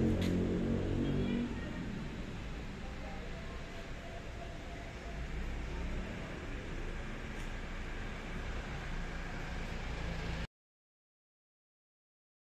Mm-hmm.